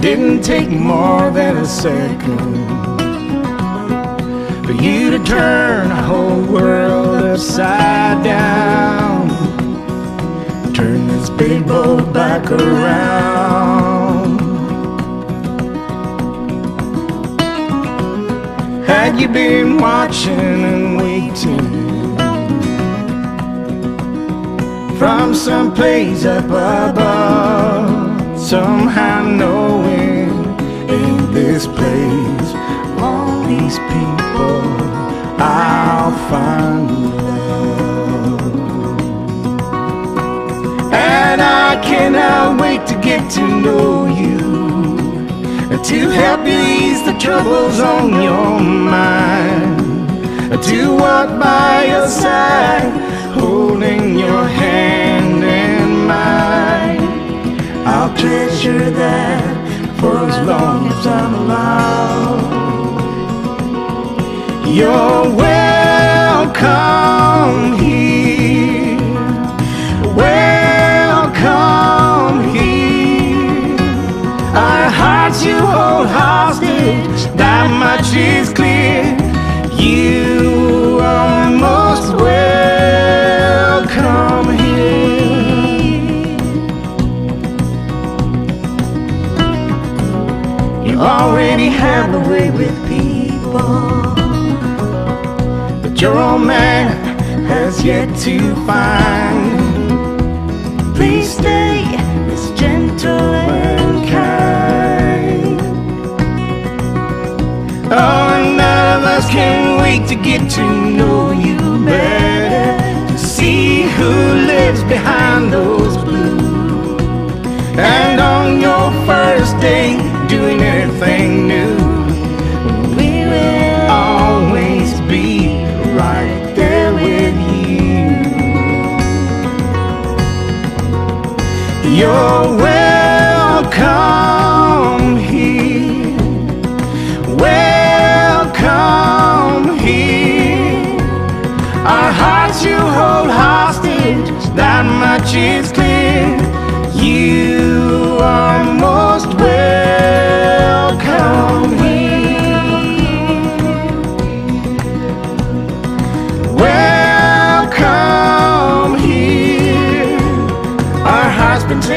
didn't take more than a second for you to turn a whole world upside down. Turn this big boat back around. Had you been watching and waiting from some place up above, somehow knowing in this place, all these people, I'll find love. And I cannot wait to get to know you and to help you ease the troubles on your mind. To walk by your side, holding your hand in mine. Treasure that for as long as I'm alive. You're welcome here. Welcome here. Our hearts you hold hostage, that much is clear. Already have a way with people, but your old man has yet to find. Please stay as gentle and kind. Oh, and none of us can wait to get to know you better. To see who lives behind those blues. And on your first day, doing anything new, we will always be right there with you. You're welcome here. Welcome here. Our hearts you hold hostage, that much is clear.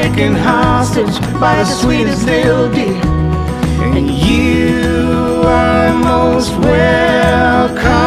Taken hostage by the sweetest little deer. And you are most welcome